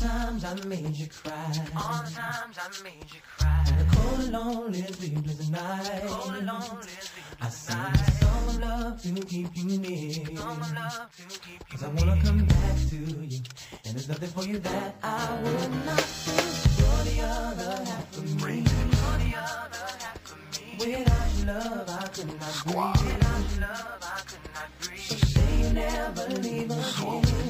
the times I made you cry. All the times I made you cry. And the cold and lonely, sleepless night. Cold and lonely, I sing a song of love to keep you near. Cause I wanna come back to you. And there's nothing for you that I would not do. You're the other half of me. You're the other half of me. Without your love, I could not breathe. Without your love, I could not breathe. So say you never leave again.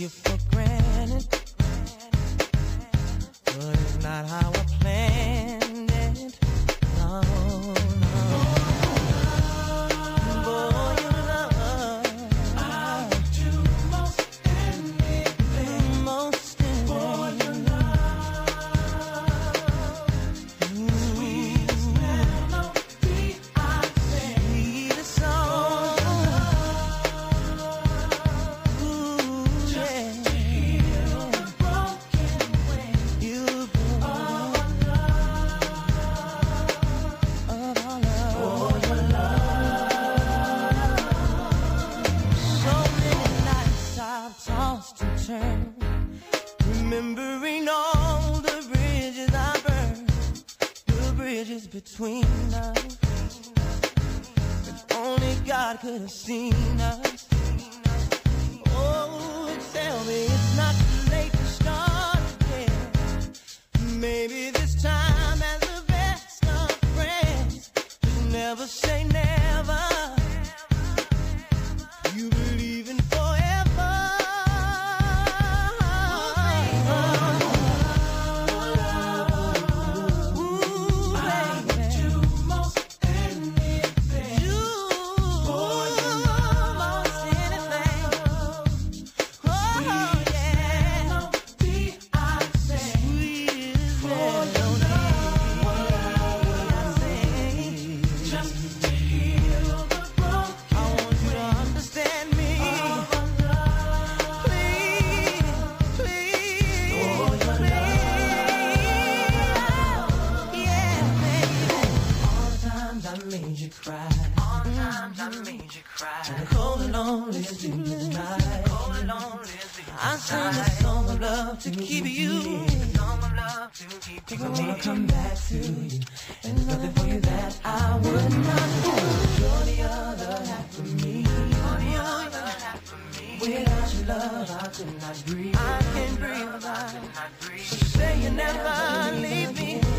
you for granted, but it's not how I Remembering all the bridges I burned the bridges between us. If only God could have seen us. Sing a song of love to keep you. Song of love to keep Cause I wanna come back to you. And nothing for you that I would not do. You're the other half of me. You're the other half of me. Without your love, I could not breathe. I can't breathe you. So say you never leave me.